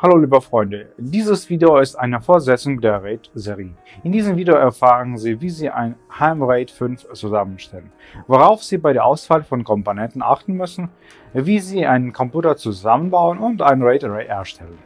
Hallo liebe Freunde, dieses Video ist eine Fortsetzung der RAID-Serie. In diesem Video erfahren Sie, wie Sie ein HM-RAID 5 zusammenstellen, worauf Sie bei der Auswahl von Komponenten achten müssen, wie Sie einen Computer zusammenbauen und ein RAID-Array erstellen.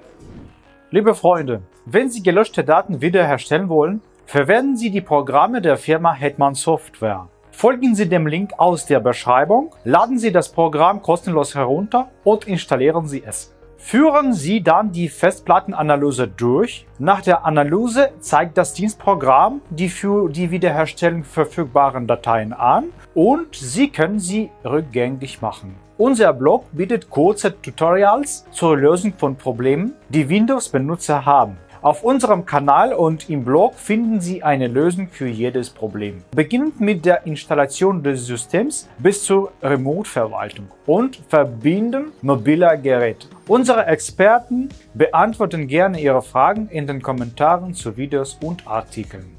Liebe Freunde, wenn Sie gelöschte Daten wiederherstellen wollen, verwenden Sie die Programme der Firma Hetman Software. Folgen Sie dem Link aus der Beschreibung, laden Sie das Programm kostenlos herunter und installieren Sie es. Führen Sie dann die Festplattenanalyse durch. Nach der Analyse zeigt das Dienstprogramm die für die Wiederherstellung verfügbaren Dateien an und Sie können sie rückgängig machen. Unser Blog bietet kurze Tutorials zur Lösung von Problemen, die Windows-Benutzer haben. Auf unserem Kanal und im Blog finden Sie eine Lösung für jedes Problem. Beginnend mit der Installation des Systems bis zur Remote-Verwaltung und Verbinden mobiler Geräte. Unsere Experten beantworten gerne Ihre Fragen in den Kommentaren zu Videos und Artikeln.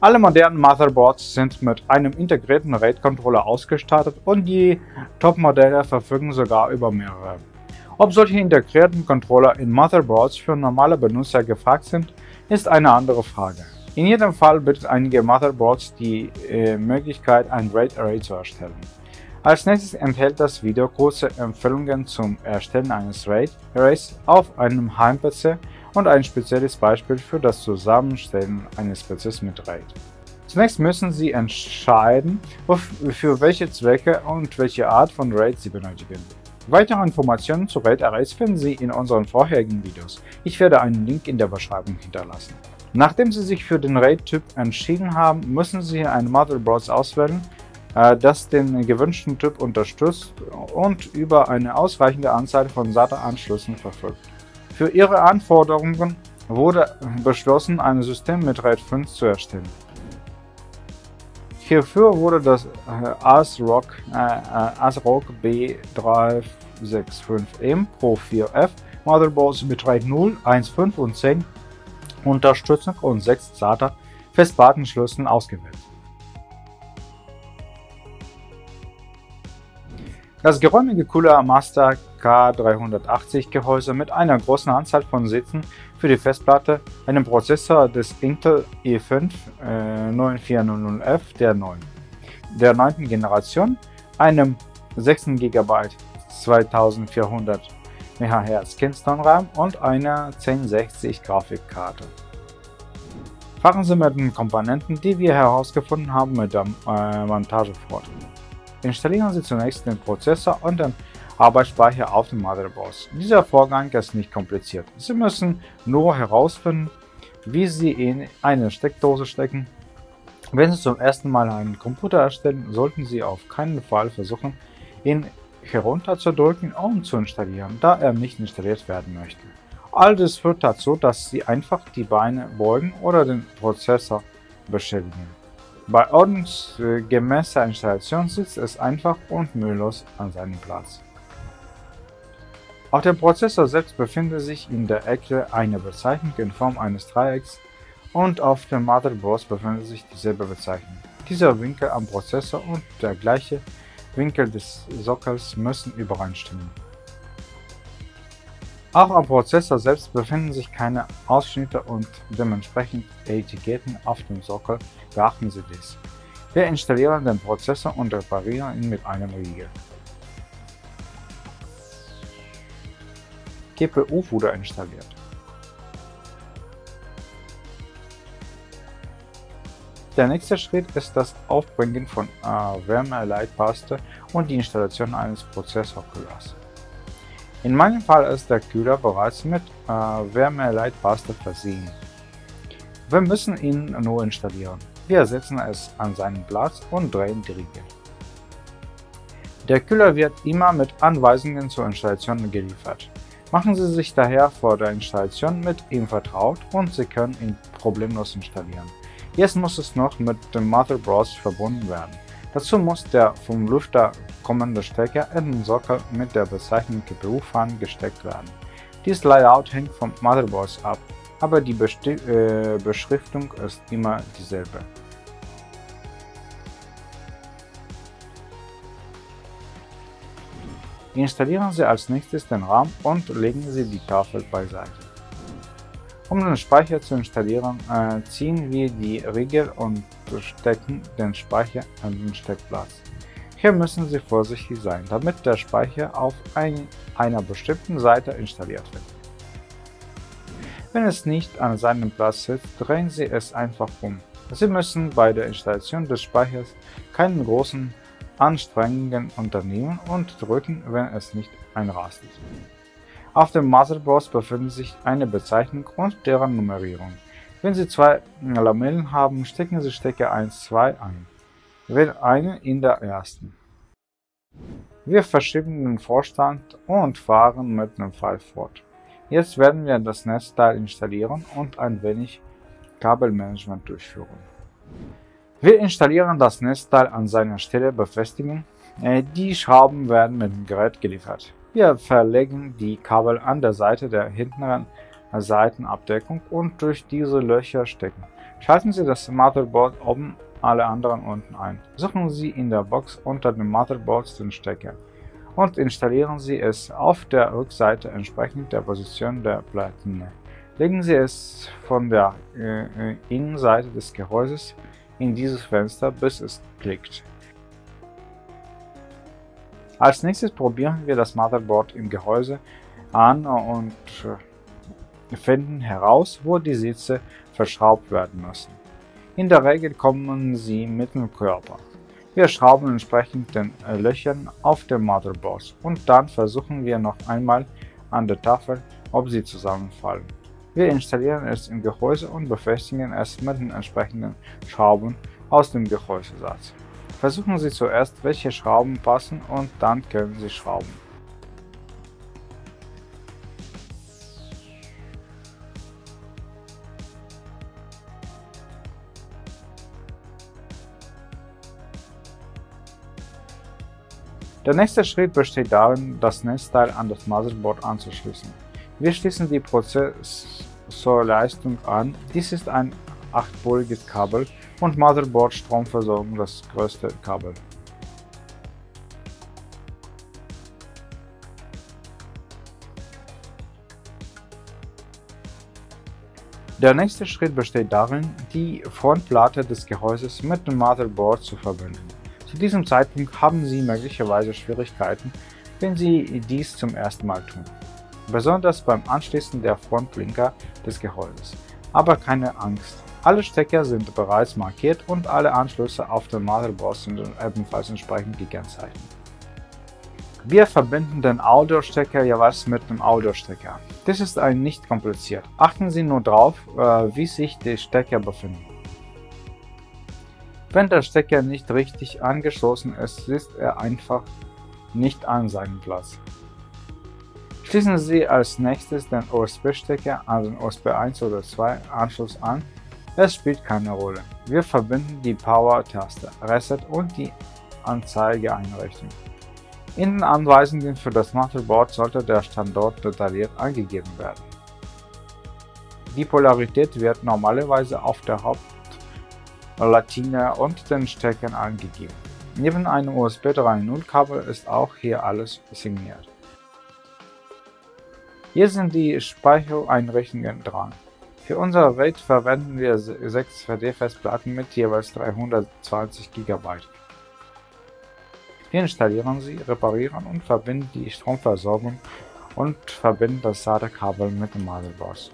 Alle modernen Motherboards sind mit einem integrierten RAID-Controller ausgestattet und die Top-Modelle verfügen sogar über mehrere. Ob solche integrierten Controller in Motherboards für normale Benutzer gefragt sind, ist eine andere Frage. In jedem Fall bietet einige Motherboards die äh, Möglichkeit, ein RAID Array zu erstellen. Als nächstes enthält das Video kurze Empfehlungen zum Erstellen eines RAID Arrays auf einem Heim-PC und ein spezielles Beispiel für das Zusammenstellen eines PCs mit RAID. Zunächst müssen Sie entscheiden, für welche Zwecke und welche Art von RAID Sie benötigen. Weitere Informationen zu RAID-Arrays finden Sie in unseren vorherigen Videos. Ich werde einen Link in der Beschreibung hinterlassen. Nachdem Sie sich für den RAID-Typ entschieden haben, müssen Sie ein Motherboard auswählen, äh, das den gewünschten Typ unterstützt und über eine ausreichende Anzahl von SATA-Anschlüssen verfügt. Für Ihre Anforderungen wurde beschlossen, ein System mit RAID 5 zu erstellen. Hierfür wurde das äh, ASRock, äh, äh ASRock B365M Pro 4F Motherboards mit RAID 0, 1, 5 und 10 Unterstützung und 6 SATA Festplattenschlüsseln ausgewählt. Das geräumige Cooler Master K380 Gehäuse mit einer großen Anzahl von Sitzen für die Festplatte, einem Prozessor des Intel i5 äh, 9400F der 9, der 9. Generation, einem 6 GB 2400 MHz Kingston RAM und einer 1060 Grafikkarte. Fahren Sie mit den Komponenten, die wir herausgefunden haben, mit der äh, Montage fort. Installieren Sie zunächst den Prozessor und den Arbeitsspeicher auf dem Motherboard. Dieser Vorgang ist nicht kompliziert. Sie müssen nur herausfinden, wie Sie in eine Steckdose stecken. Wenn Sie zum ersten Mal einen Computer erstellen, sollten Sie auf keinen Fall versuchen, ihn herunterzudrücken und zu installieren, da er nicht installiert werden möchte. All das führt dazu, dass Sie einfach die Beine beugen oder den Prozessor beschädigen. Bei ordnungsgemäßer Installation sitzt es einfach und mühelos an seinem Platz. Auf dem Prozessor selbst befindet sich in der Ecke eine Bezeichnung in Form eines Dreiecks und auf dem Motherboard befindet sich dieselbe Bezeichnung. Dieser Winkel am Prozessor und der gleiche Winkel des Sockels müssen übereinstimmen. Auch am Prozessor selbst befinden sich keine Ausschnitte und dementsprechend Etiketten auf dem Sockel, beachten Sie dies. Wir installieren den Prozessor und reparieren ihn mit einem Riegel. GPU wurde installiert. Der nächste Schritt ist das Aufbringen von äh, Wärmeleitpaste und die Installation eines Prozessorkühlers. In meinem Fall ist der Kühler bereits mit äh, Wärmeleitpaste versehen. Wir müssen ihn nur installieren. Wir setzen es an seinen Platz und drehen die Riegel. Der Kühler wird immer mit Anweisungen zur Installation geliefert. Machen Sie sich daher vor der Installation mit ihm vertraut und Sie können ihn problemlos installieren. Jetzt muss es noch mit dem Motherboard verbunden werden. Dazu muss der vom Lüfter kommende Stecker in den Sockel mit der Bezeichnung GPU-Fan gesteckt werden. Dies Layout hängt vom Motherboard ab, aber die Besti äh, Beschriftung ist immer dieselbe. Installieren Sie als nächstes den RAM und legen Sie die Tafel beiseite. Um den Speicher zu installieren, äh, ziehen wir die Riegel und stecken den Speicher an den Steckplatz. Hier müssen Sie vorsichtig sein, damit der Speicher auf ein, einer bestimmten Seite installiert wird. Wenn es nicht an seinem Platz sitzt, drehen Sie es einfach um. Sie müssen bei der Installation des Speichers keinen großen Anstrengungen unternehmen und drücken, wenn es nicht einrastet. Auf dem Motherboard befindet sich eine Bezeichnung und deren Nummerierung. Wenn Sie zwei Lamellen haben, stecken Sie Stecker 1, 2 ein. Wählen eine in der ersten. Wir verschieben den Vorstand und fahren mit dem Fall fort. Jetzt werden wir das Netzteil installieren und ein wenig Kabelmanagement durchführen. Wir installieren das Netzteil an seiner Stelle befestigen. Äh, die Schrauben werden mit dem Gerät geliefert. Wir verlegen die Kabel an der Seite der hinteren Seitenabdeckung und durch diese Löcher stecken. Schalten Sie das Motherboard oben, alle anderen unten ein. Suchen Sie in der Box unter dem Motherboard den Stecker und installieren Sie es auf der Rückseite entsprechend der Position der Platine. Legen Sie es von der äh, Innenseite des Gehäuses in dieses Fenster, bis es klickt. Als nächstes probieren wir das Motherboard im Gehäuse an und äh, finden heraus, wo die Sitze verschraubt werden müssen. In der Regel kommen sie mit dem Körper. Wir schrauben entsprechend den äh, Löchern auf dem Motherboard und dann versuchen wir noch einmal an der Tafel, ob sie zusammenfallen. Wir installieren es im Gehäuse und befestigen es mit den entsprechenden Schrauben aus dem Gehäusesatz. Versuchen Sie zuerst, welche Schrauben passen und dann können Sie schrauben. Der nächste Schritt besteht darin, das Netzteil an das Motherboard anzuschließen. Wir schließen die Prozessorleistung an. Dies ist ein achtpoliges Kabel und Motherboard Stromversorgung das größte Kabel. Der nächste Schritt besteht darin, die Frontplatte des Gehäuses mit dem Motherboard zu verbinden. Zu diesem Zeitpunkt haben Sie möglicherweise Schwierigkeiten, wenn Sie dies zum ersten Mal tun. Besonders beim Anschließen der Frontblinker des Gehäuses. Aber keine Angst, alle Stecker sind bereits markiert und alle Anschlüsse auf dem Motherboard sind ebenfalls entsprechend gekennzeichnet. Wir verbinden den Audiostecker jeweils mit dem Audiostecker. Das ist ein nicht kompliziert. Achten Sie nur darauf, äh, wie sich die Stecker befinden. Wenn der Stecker nicht richtig angeschlossen ist, ist er einfach nicht an seinem Platz. Schließen Sie als nächstes den USB-Stecker an den USB 1 oder 2 Anschluss an es spielt keine Rolle. Wir verbinden die Power-Taste, Reset und die Anzeigeeinrichtung. In den Anweisungen für das Motherboard sollte der Standort detailliert angegeben werden. Die Polarität wird normalerweise auf der Hauptlatine und den Steckern angegeben. Neben einem USB 3.0 Kabel ist auch hier alles signiert. Hier sind die Speichereinrichtungen dran. Für unser RAID verwenden wir sechs CD-Festplatten mit jeweils 320 GB. Wir installieren sie, reparieren und verbinden die Stromversorgung und verbinden das SATA-Kabel mit dem Motherboard.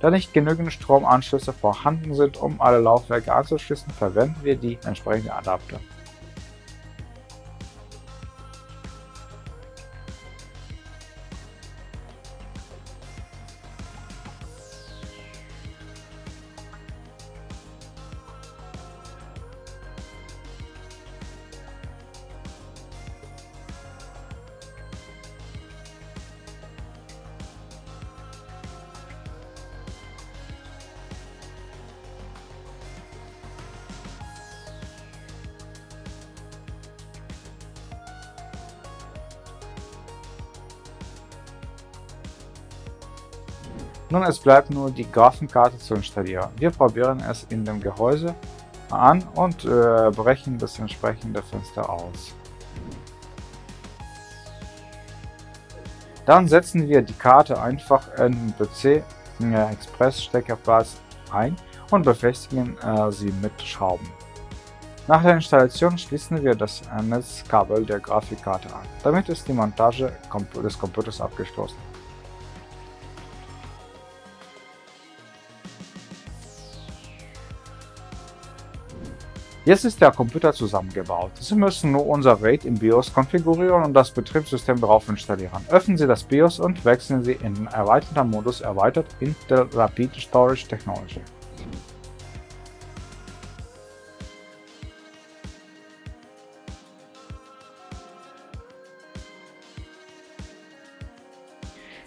Da nicht genügend Stromanschlüsse vorhanden sind, um alle Laufwerke anzuschließen, verwenden wir die entsprechenden Adapter. Nun es bleibt nur die Grafikkarte zu installieren. Wir probieren es in dem Gehäuse an und äh, brechen das entsprechende Fenster aus. Dann setzen wir die Karte einfach in den PC Express Steckerplatz ein und befestigen äh, sie mit Schrauben. Nach der Installation schließen wir das Netzkabel der Grafikkarte an. Damit ist die Montage des Computers abgeschlossen. Jetzt ist der Computer zusammengebaut. Sie müssen nur unser RAID im BIOS konfigurieren und das Betriebssystem darauf installieren. Öffnen Sie das BIOS und wechseln Sie in den erweiterten Modus Erweitert Intel Rapid Storage Technology.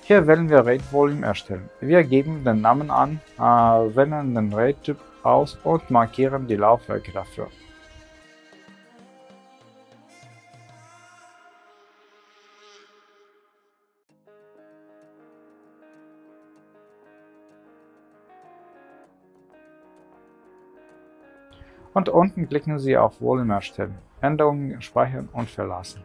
Hier wählen wir RAID Volume erstellen. Wir geben den Namen an, äh, wählen den RAID-Typ aus und markieren die Laufwerke dafür. Und unten klicken Sie auf Volume erstellen, Änderungen speichern und verlassen.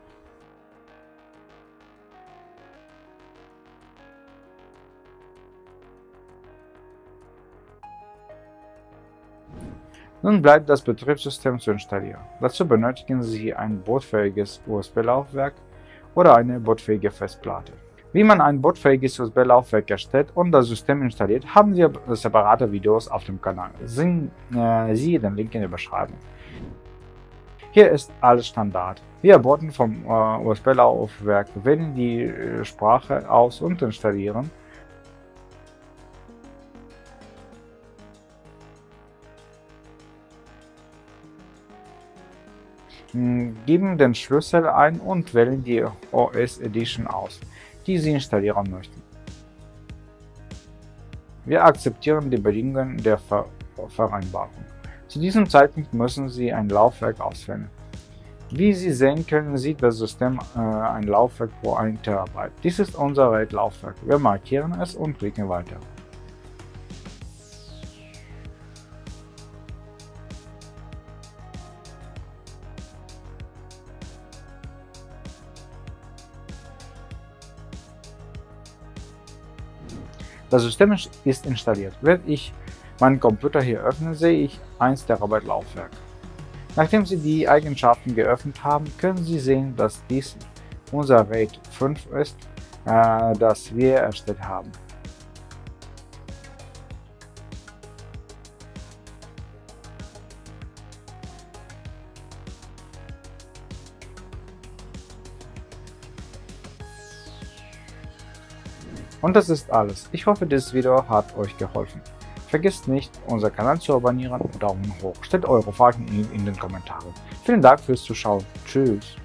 Nun bleibt das Betriebssystem zu installieren. Dazu benötigen Sie ein bootfähiges USB-Laufwerk oder eine bootfähige Festplatte. Wie man ein bootfähiges USB-Laufwerk erstellt und das System installiert, haben wir separate Videos auf dem Kanal. Sehen äh, Sie den Link in der Beschreibung. Hier ist alles Standard. Wir booten vom äh, USB-Laufwerk, wählen die äh, Sprache aus und installieren geben den Schlüssel ein und wählen die OS Edition aus, die Sie installieren möchten. Wir akzeptieren die Bedingungen der Ver Vereinbarung. Zu diesem Zeitpunkt müssen Sie ein Laufwerk auswählen. Wie Sie sehen können, sieht das System äh, ein Laufwerk pro 1 TB. Dies ist unser RAID-Laufwerk. Wir markieren es und klicken weiter. Das System ist installiert. Wenn ich meinen Computer hier öffne, sehe ich 1 TB Laufwerk. Nachdem Sie die Eigenschaften geöffnet haben, können Sie sehen, dass dies unser RAID 5 ist, äh, das wir erstellt haben. Und das ist alles. Ich hoffe, dieses Video hat euch geholfen. Vergesst nicht, unseren Kanal zu abonnieren und Daumen hoch. Stellt eure Fragen in, den Kommentaren. Vielen Dank fürs Zuschauen. Tschüss.